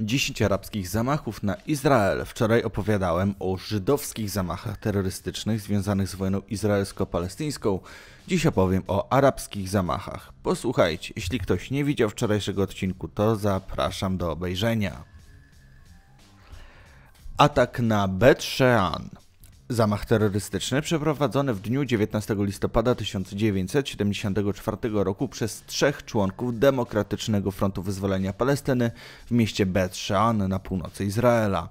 10 arabskich zamachów na Izrael. Wczoraj opowiadałem o żydowskich zamachach terrorystycznych związanych z wojną izraelsko-palestyńską. Dziś opowiem o arabskich zamachach. Posłuchajcie, jeśli ktoś nie widział wczorajszego odcinku, to zapraszam do obejrzenia. Atak na Bet Shean. Zamach terrorystyczny przeprowadzony w dniu 19 listopada 1974 roku przez trzech członków Demokratycznego Frontu Wyzwolenia Palestyny w mieście Bet Shean na północy Izraela.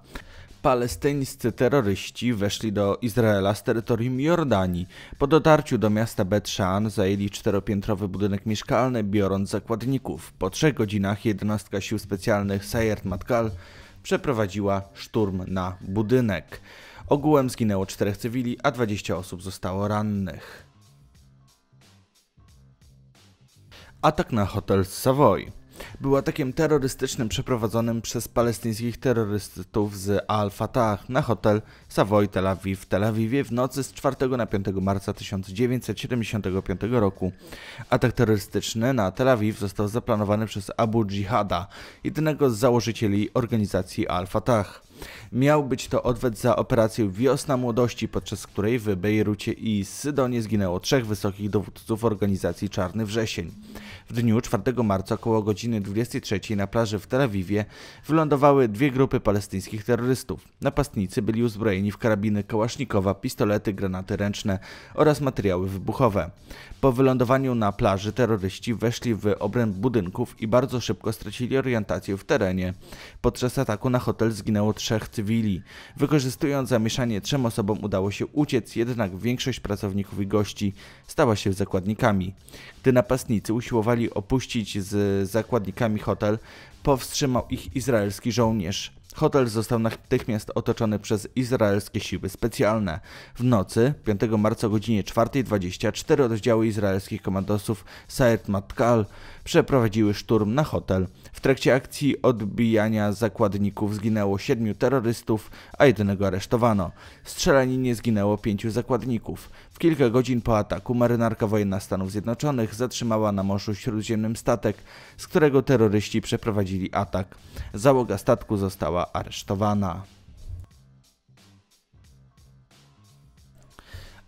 Palestyńscy terroryści weszli do Izraela z terytorium Jordanii. Po dotarciu do miasta Bet Shean zajęli czteropiętrowy budynek mieszkalny, biorąc zakładników. Po trzech godzinach jednostka sił specjalnych Sayeret Matkal przeprowadziła szturm na budynek. Ogółem zginęło czterech cywili, a 20 osób zostało rannych. Atak na hotel Savoy był atakiem terrorystycznym przeprowadzonym przez palestyńskich terrorystów z Al-Fatah na hotel Savoy Tel Aviv w Tel Awiwie w nocy z 4 na 5 marca 1975 roku. Atak terrorystyczny na Tel Awiw został zaplanowany przez Abu Jihada, jednego z założycieli organizacji Al-Fatah. Miał być to odwet za operację Wiosna Młodości, podczas której w Bejrucie i Sydonie zginęło trzech wysokich dowódców organizacji Czarny Wrzesień. W dniu 4 marca około godziny 23 na plaży w Tel Awiwie wylądowały dwie grupy palestyńskich terrorystów. Napastnicy byli uzbrojeni w karabiny kałasznikowa, pistolety, granaty ręczne oraz materiały wybuchowe. Po wylądowaniu na plaży terroryści weszli w obręb budynków i bardzo szybko stracili orientację w terenie. Podczas ataku na hotel zginęło trzech cywili. Wykorzystując zamieszanie trzem osobom udało się uciec, jednak większość pracowników i gości stała się zakładnikami. Gdy napastnicy usiłowali opuścić z zakładnikami hotel, powstrzymał ich izraelski żołnierz. Hotel został natychmiast otoczony przez izraelskie siły specjalne. W nocy 5 marca o godzinie 4.24 oddziały izraelskich komandosów Saert Matkal przeprowadziły szturm na hotel. W trakcie akcji odbijania zakładników zginęło siedmiu terrorystów, a jednego aresztowano. Strzelaninie zginęło pięciu zakładników. W kilka godzin po ataku marynarka wojenna Stanów Zjednoczonych zatrzymała na Morzu Śródziemnym statek, z którego terroryści przeprowadzili atak. Załoga statku została aresztowana.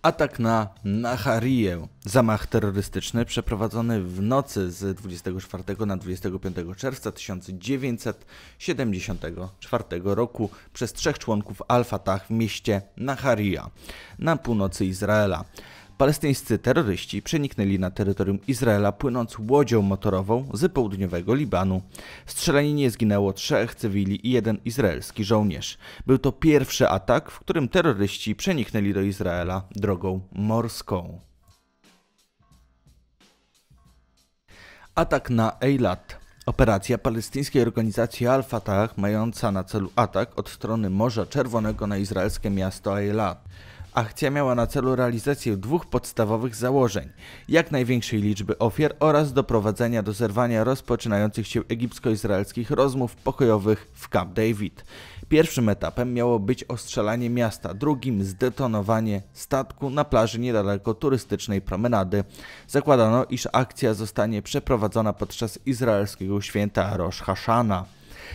Atak na Nahariję. Zamach terrorystyczny przeprowadzony w nocy z 24 na 25 czerwca 1974 roku przez trzech członków Al-Fatah w mieście Naharia na północy Izraela. Palestyńscy terroryści przeniknęli na terytorium Izraela płynąc łodzią motorową z południowego Libanu. W strzelaninie zginęło trzech cywili i jeden izraelski żołnierz. Był to pierwszy atak, w którym terroryści przeniknęli do Izraela drogą morską. Atak na Eilat. Operacja palestyńskiej organizacji Al-Fatah mająca na celu atak od strony Morza Czerwonego na izraelskie miasto Eilat. Akcja miała na celu realizację dwóch podstawowych założeń: jak największej liczby ofiar oraz doprowadzenia do zerwania rozpoczynających się egipsko-izraelskich rozmów pokojowych w Camp David. Pierwszym etapem miało być ostrzelanie miasta, drugim zdetonowanie statku na plaży niedaleko turystycznej promenady. Zakładano, iż akcja zostanie przeprowadzona podczas izraelskiego święta Rosh Hashana.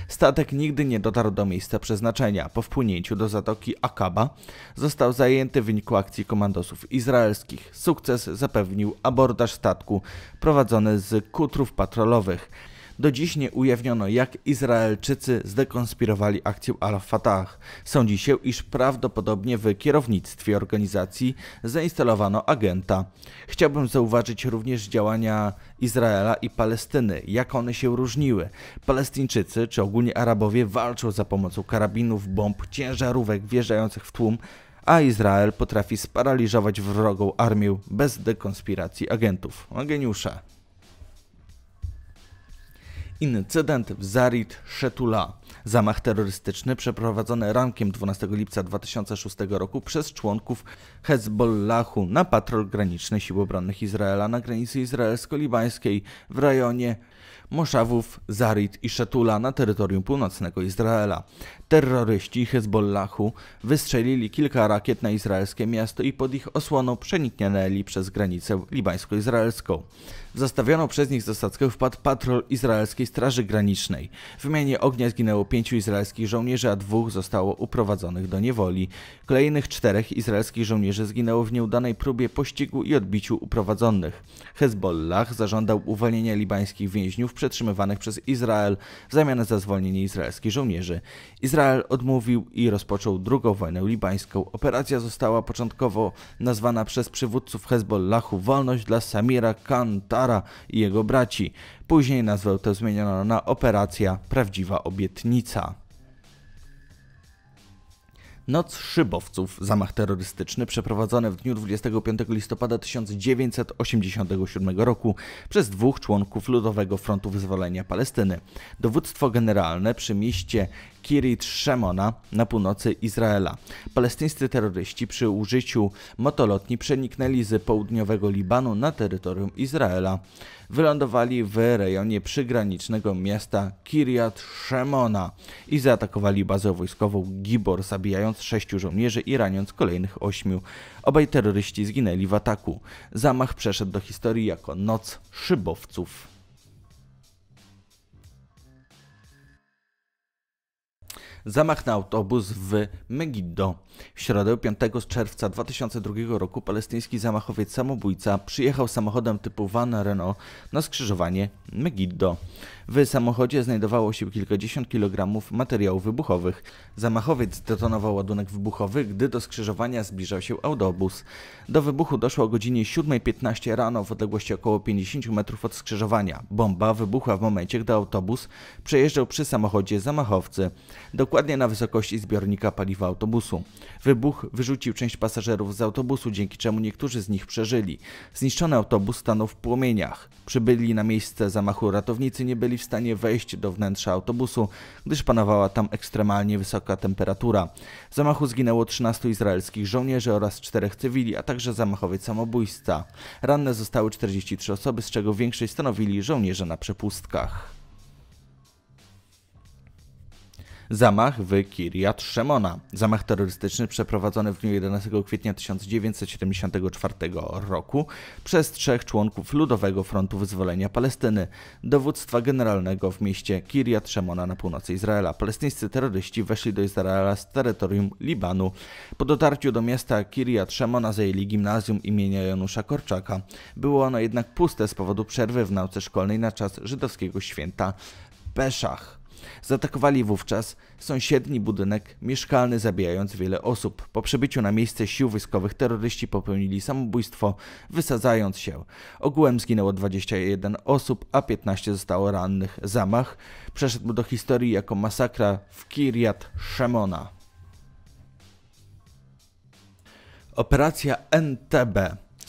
Statek nigdy nie dotarł do miejsca przeznaczenia. Po wpłynięciu do zatoki Akaba został zajęty w wyniku akcji komandosów izraelskich. Sukces zapewnił abordaż statku prowadzony z kutrów patrolowych. Do dziś nie ujawniono, jak Izraelczycy zdekonspirowali akcję Al-Fatah. Sądzi się, iż prawdopodobnie w kierownictwie organizacji zainstalowano agenta. Chciałbym zauważyć również działania Izraela i Palestyny, jak one się różniły. Palestyńczycy, czy ogólnie Arabowie, walczą za pomocą karabinów, bomb, ciężarówek wjeżdżających w tłum, a Izrael potrafi sparaliżować wrogą armię bez dekonspiracji agentów. O geniusze. Incydent w Zarit Shetula. Zamach terrorystyczny przeprowadzony rankiem 12 lipca 2006 roku przez członków Hezbollahu na patrol graniczny Sił Obronnych Izraela na granicy izraelsko-libańskiej w rejonie Moszawów, Zarit i Szetula na terytorium północnego Izraela. Terroryści Hezbollahu wystrzelili kilka rakiet na izraelskie miasto i pod ich osłoną przeniknęli przez granicę libańsko-izraelską. Zastawiono przez nich zasadzkę wpadł patrol izraelskiej Straży Granicznej. W wymianie ognia zginęło pięciu izraelskich żołnierzy, a dwóch zostało uprowadzonych do niewoli. Kolejnych czterech izraelskich żołnierzy zginęło w nieudanej próbie pościgu i odbiciu uprowadzonych. Hezbollah zażądał uwolnienia libańskich więźniów przetrzymywanych przez Izrael w zamian za zwolnienie izraelskich żołnierzy. Izrael odmówił i rozpoczął drugą wojnę libańską. Operacja została początkowo nazwana przez przywódców Hezbollahu Wolność dla Samira Kantara i jego braci. Później nazwę tę zmieniono na Operacja Prawdziwa Obietnica. Noc Szybowców, zamach terrorystyczny przeprowadzony w dniu 25 listopada 1987 roku przez dwóch członków Ludowego Frontu Wyzwolenia Palestyny. Dowództwo generalne przy mieście Kirit Shemona na północy Izraela. Palestyńscy terroryści przy użyciu motolotni przeniknęli z południowego Libanu na terytorium Izraela. Wylądowali w rejonie przygranicznego miasta Kiryat Shemona i zaatakowali bazę wojskową Gibor, zabijając sześciu żołnierzy i raniąc kolejnych ośmiu. Obaj terroryści zginęli w ataku. Zamach przeszedł do historii jako Noc Szybowców. Zamach na autobus w Megiddo. W środę 5 czerwca 2002 roku palestyński zamachowiec samobójca przyjechał samochodem typu van Renault na skrzyżowanie Megiddo. W samochodzie znajdowało się kilkadziesiąt kilogramów materiałów wybuchowych. Zamachowiec zdetonował ładunek wybuchowy, gdy do skrzyżowania zbliżał się autobus. Do wybuchu doszło o godzinie 7.15 rano w odległości około 50 metrów od skrzyżowania. Bomba wybuchła w momencie, gdy autobus przejeżdżał przy samochodzie zamachowcy, dokładnie na wysokości zbiornika paliwa autobusu. Wybuch wyrzucił część pasażerów z autobusu, dzięki czemu niektórzy z nich przeżyli. Zniszczony autobus stanął w płomieniach. Przybyli na miejsce zamachu ratownicy nie byli w stanie wejść do wnętrza autobusu, gdyż panowała tam ekstremalnie wysoka temperatura. W zamachu zginęło 13 izraelskich żołnierzy oraz 4 cywili, a także zamachowiec samobójca. Ranne zostały 43 osoby, z czego większość stanowili żołnierze na przepustkach. Zamach w Kiryat Shemona. Zamach terrorystyczny przeprowadzony w dniu 11 kwietnia 1974 roku przez trzech członków Ludowego Frontu Wyzwolenia Palestyny, dowództwa generalnego w mieście Kiryat Shemona na północy Izraela. Palestyńscy terroryści weszli do Izraela z terytorium Libanu. Po dotarciu do miasta Kiryat Shemona zajęli gimnazjum imienia Janusza Korczaka. Było ono jednak puste z powodu przerwy w nauce szkolnej na czas żydowskiego święta Peszach. Zaatakowali wówczas sąsiedni budynek mieszkalny, zabijając wiele osób. Po przybyciu na miejsce sił wojskowych terroryści popełnili samobójstwo, wysadzając się. Ogółem zginęło 21 osób, a 15 zostało rannych. Zamach przeszedł do historii jako masakra w Kiryat Shemona. Operacja NTB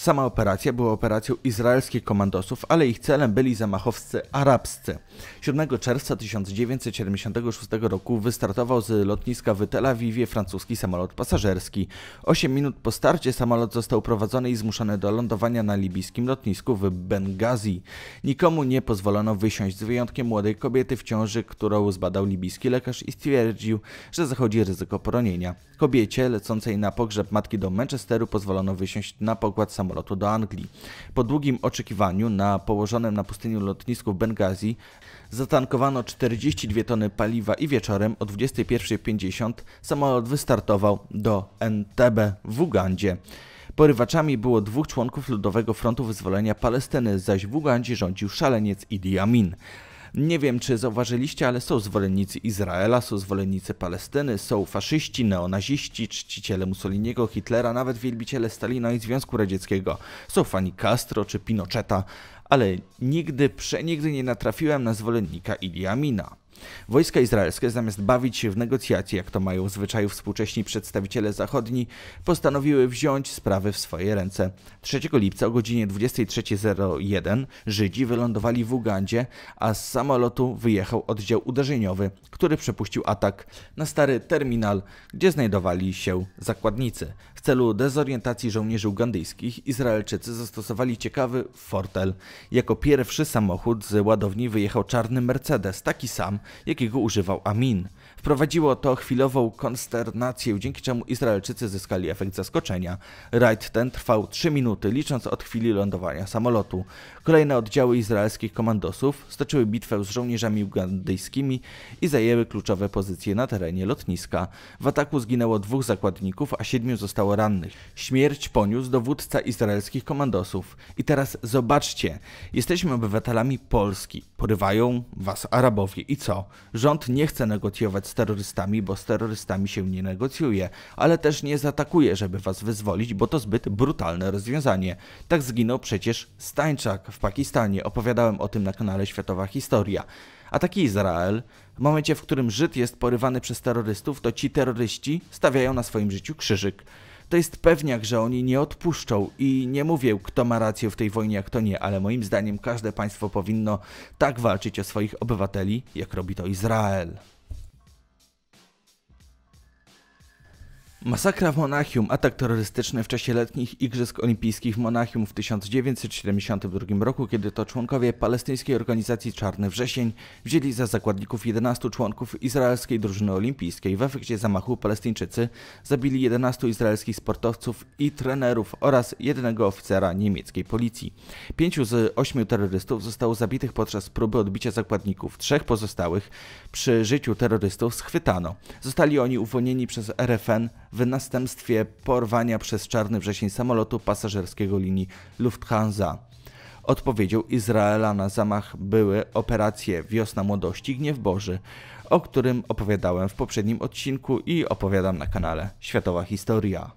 Sama operacja była operacją izraelskich komandosów, ale ich celem byli zamachowcy arabscy. 7 czerwca 1976 roku wystartował z lotniska w Tel Awiwie francuski samolot pasażerski. 8 minut po starcie samolot został prowadzony i zmuszony do lądowania na libijskim lotnisku w Bengazi. Nikomu nie pozwolono wysiąść z wyjątkiem młodej kobiety w ciąży, którą zbadał libijski lekarz i stwierdził, że zachodzi ryzyko poronienia. Kobiecie lecącej na pogrzeb matki do Manchesteru pozwolono wysiąść na pokład samolotu do Anglii. Po długim oczekiwaniu na położonym na pustyni lotnisku w zatankowano 42 tony paliwa i wieczorem o 21.50 samolot wystartował do Entebbe w Ugandzie. Porywaczami było dwóch członków Ludowego Frontu Wyzwolenia Palestyny, zaś w Ugandzie rządził szaleniec Idi Amin. Nie wiem, czy zauważyliście, ale są zwolennicy Izraela, są zwolennicy Palestyny, są faszyści, neonaziści, czciciele Mussoliniego, Hitlera, nawet wielbiciele Stalina i Związku Radzieckiego. Są fani Castro czy Pinocheta, ale nigdy, przenigdy nie natrafiłem na zwolennika Idi Amina. Wojska izraelskie zamiast bawić się w negocjacje, jak to mają w zwyczaju współcześni przedstawiciele zachodni, postanowiły wziąć sprawy w swoje ręce. 3 lipca o godzinie 23.01 Żydzi wylądowali w Ugandzie, a z samolotu wyjechał oddział uderzeniowy, który przepuścił atak na stary terminal, gdzie znajdowali się zakładnicy. W celu dezorientacji żołnierzy ugandyjskich Izraelczycy zastosowali ciekawy fortel. Jako pierwszy samochód z ładowni wyjechał czarny Mercedes, taki sam, jakiego używał Amin. Wprowadziło to chwilową konsternację, dzięki czemu Izraelczycy zyskali efekt zaskoczenia. Rajd ten trwał 3 minuty, licząc od chwili lądowania samolotu. Kolejne oddziały izraelskich komandosów stoczyły bitwę z żołnierzami ugandyjskimi i zajęły kluczowe pozycje na terenie lotniska. W ataku zginęło dwóch zakładników, a siedmiu zostało rannych. Śmierć poniósł dowódca izraelskich komandosów. I teraz zobaczcie, jesteśmy obywatelami Polski. Porywają was Arabowie. I co? Rząd nie chce negocjować z terrorystami, bo z terrorystami się nie negocjuje, ale też nie zaatakuje, żeby was wyzwolić, bo to zbyt brutalne rozwiązanie. Tak zginął przecież Stańczak w Pakistanie. Opowiadałem o tym na kanale Światowa Historia. A taki Izrael, w momencie, w którym Żyd jest porywany przez terrorystów, to ci terroryści stawiają na swoim życiu krzyżyk. To jest pewniak, że oni nie odpuszczą i nie mówię, kto ma rację w tej wojnie, a kto nie, ale moim zdaniem każde państwo powinno tak walczyć o swoich obywateli, jak robi to Izrael. Masakra w Monachium, atak terrorystyczny w czasie letnich Igrzysk Olimpijskich w Monachium w 1972 roku, kiedy to członkowie palestyńskiej organizacji Czarny Wrzesień wzięli za zakładników 11 członków izraelskiej drużyny olimpijskiej. W efekcie zamachu Palestyńczycy zabili 11 izraelskich sportowców i trenerów oraz jednego oficera niemieckiej policji. Pięciu z ośmiu terrorystów zostało zabitych podczas próby odbicia zakładników. Trzech pozostałych przy życiu terrorystów schwytano. Zostali oni uwolnieni przez RFN w następstwie porwania przez Czarny Wrzesień samolotu pasażerskiego linii Lufthansa. Odpowiedzią Izraela na zamach były operacje Wiosna Młodości Gniew Boży, o którym opowiadałem w poprzednim odcinku i opowiadam na kanale Światowa Historia.